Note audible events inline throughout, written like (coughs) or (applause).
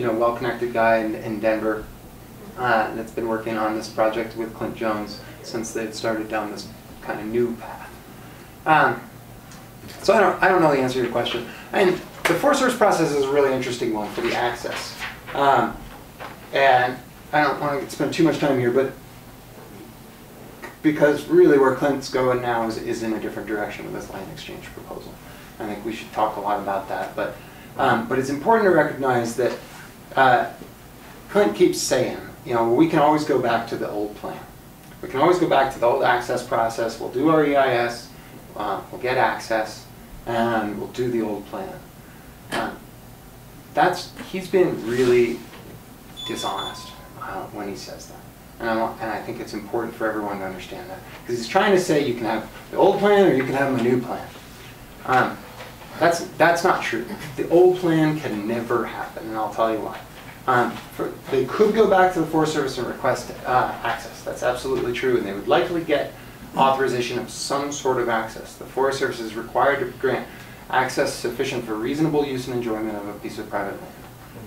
you know, well-connected guy in, in Denver uh, that's been working on this project with Clint Jones since they started down this kind of new path. Um, so I don't, I don't know the answer to your question. And the Forest Service process is a really interesting one for the access. Um, and I don't want to spend too much time here, but because really where Clint's going now is, is in a different direction with this land exchange proposal. I think we should talk a lot about that. But, um, but it's important to recognize that uh, Clint keeps saying, you know, we can always go back to the old plan. We can always go back to the old access process. We'll do our EIS, uh, we'll get access, and we'll do the old plan. Uh, that's he's been really dishonest uh, when he says that. And I, and I think it's important for everyone to understand that. Because he's trying to say you can have the old plan or you can have a new plan. Um, that's, that's not true. The old plan can never happen, and I'll tell you why. Um, for, they could go back to the Forest Service and request uh, access. That's absolutely true, and they would likely get authorization of some sort of access. The Forest Service is required to grant access sufficient for reasonable use and enjoyment of a piece of private land.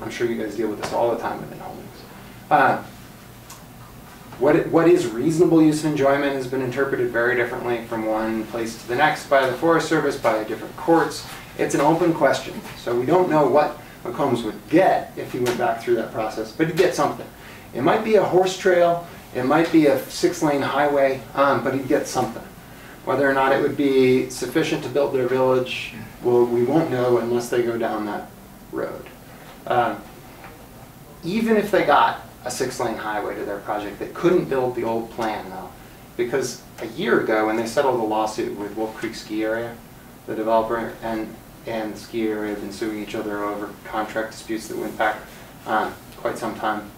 I'm sure you guys deal with this all the time with inholdings. Uh, what, what is reasonable use and enjoyment has been interpreted very differently from one place to the next by the Forest Service, by different courts. It's an open question, so we don't know what McCombs would get if he went back through that process, but he'd get something. It might be a horse trail, it might be a six-lane highway, um, but he'd get something. Whether or not it would be sufficient to build their village, well, we won't know unless they go down that road. Um, even if they got a six-lane highway to their project, they couldn't build the old plan though. Because a year ago, when they settled the lawsuit with Wolf Creek Ski Area, the developer and, and the ski area have been suing each other over contract disputes that went back um, quite some time.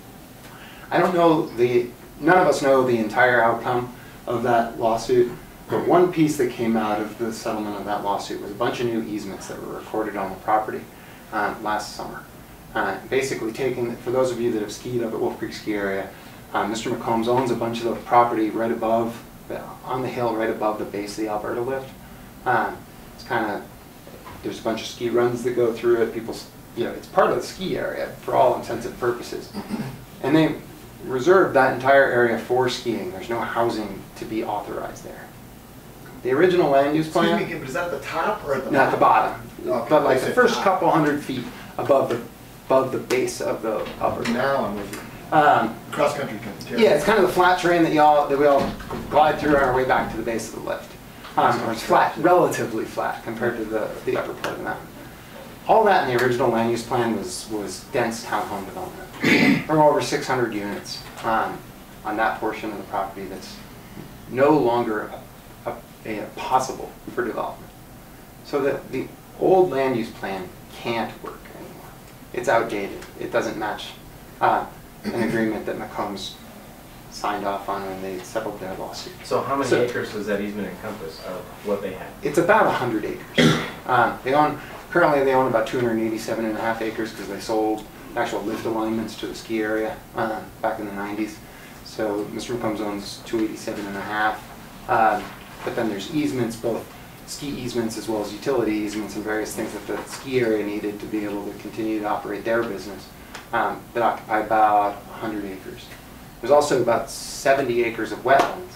I don't know the, none of us know the entire outcome of that lawsuit, but one piece that came out of the settlement of that lawsuit was a bunch of new easements that were recorded on the property um, last summer. Uh, basically taking, for those of you that have skied up at Wolf Creek Ski Area, uh, Mr. McCombs owns a bunch of the property right above, on the hill right above the base of the Alberta lift. Um, it's kind of, there's a bunch of ski runs that go through it. People, you know, it's part of the ski area for all intents and purposes. And they reserved that entire area for skiing. There's no housing to be authorized there. The original land use plan. Excuse me, but is that at the top or at the Not the bottom, Okay, but like the first top. couple hundred feet above the, above the base of the upper. Now I'm with you. Um, Cross country. yeah, it's kind of the flat terrain that y'all, that we all glide through on our way back to the base of the lift. Um, or it's flat, relatively flat compared to the, the upper part of the mountain. All that in the original land use plan was, was dense townhome development. (clears throat) There were over six hundred units, um, on that portion of the property that's no longer a, a, a possible for development. So that the old land use plan can't work anymore. It's outdated. It doesn't match uh, an agreement that McCombs signed off on when they settled their lawsuit. So how many So- acres does that easement encompass of what they have? It's about 100 acres. Um, (coughs) They own, currently they own about 287 and a half acres because they sold actual lift alignments to the ski area uh, back in the 90s. So Mr. McCombs owns 287 and a half. Um, But then there's easements, both ski easements as well as utility easements and various things that the ski area needed to be able to continue to operate their business um, that occupy about 100 acres. There's also about 70 acres of wetlands.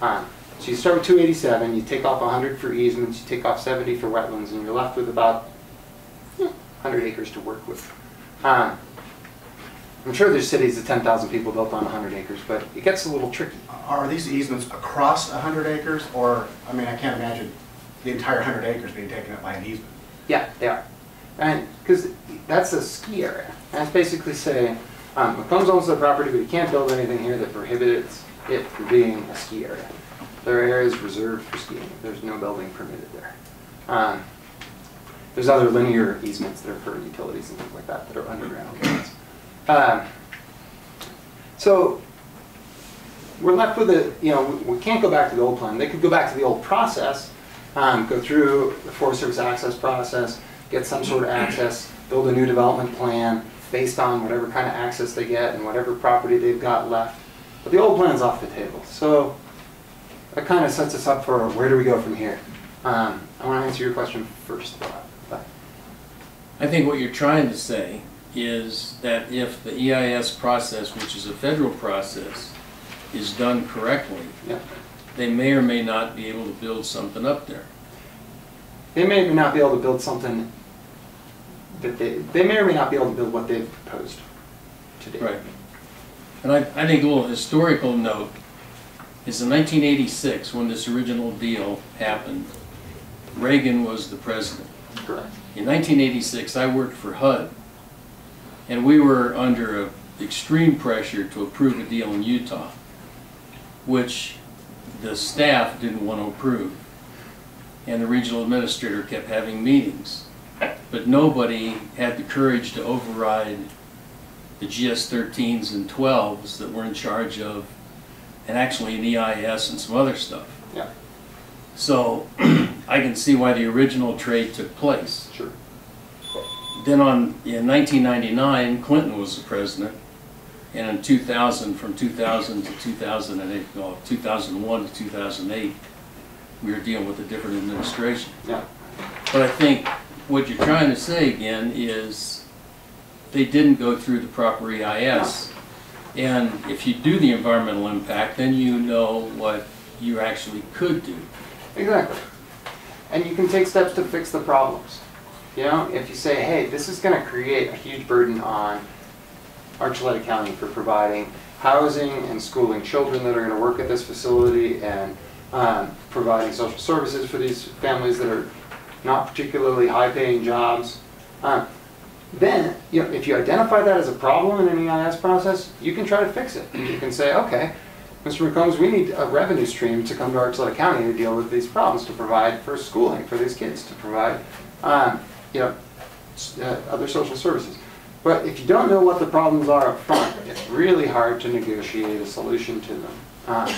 Um, So you start with 287, you take off 100 for easements, you take off 70 for wetlands, and you're left with about eh, 100 acres to work with. Um, I'm sure there's cities of 10,000 people built on 100 acres, but it gets a little tricky. Are these easements across 100 acres, or, I mean, I can't imagine the entire 100 acres being taken up by an easement. Yeah, they are. And, because that's a ski area. And it's basically saying, um, McCombs owns the property, but he can't build anything here that prohibits it from being a ski area. There are areas reserved for skiing. There's no building permitted there. Um, There's other linear easements that are for utilities and things like that that are underground. Um, So, we're left with a, you know, we we can't go back to the old plan. They could go back to the old process, um, go through the Forest Service access process, get some sort of access, build a new development plan based on whatever kind of access they get and whatever property they've got left. But the old plan's off the table. So that kind of sets us up for where do we go from here? Um, I want to answer your question first. But I think what you're trying to say is that if the EIS process, which is a federal process, is done correctly, Yeah. they may or may not be able to build something up there. They may or may not be able to build something that they, they may or may not be able to build what they've proposed today. Right. And I, I think a little historical note is in 1986, when this original deal happened, Reagan was the president. Correct. In 1986, I worked for HUD, and we were under a extreme pressure to approve a deal in Utah, which the staff didn't want to approve. And the regional administrator kept having meetings. But nobody had the courage to override the GS 13s and 12s that were in charge of, and actually an EIS and some other stuff. Yeah, So (clears throat) I can see why the original trade took place. sure. Then on, in 1999, Clinton was the president, and in 2000, from 2000 to 2008, well, 2001 to 2008, we were dealing with a different administration. Yeah, But I think what you're trying to say again is they didn't go through the proper EIS. And if you do the environmental impact, then you know what you actually could do. exactly. And you can take steps to fix the problems. You know, if you say, hey, this is gonna create a huge burden on Archuleta County for providing housing and schooling children that are gonna work at this facility and um, providing social services for these families that are not particularly high-paying jobs. Um, Then, you know, if you identify that as a problem in an EIS process, you can try to fix it. You can say, okay, Mr. McCombs, we need a revenue stream to come to Archuleta County to deal with these problems, to provide for schooling for these kids, to provide, um, you know, uh, other social services. But if you don't know what the problems are up front, it's really hard to negotiate a solution to them. Um,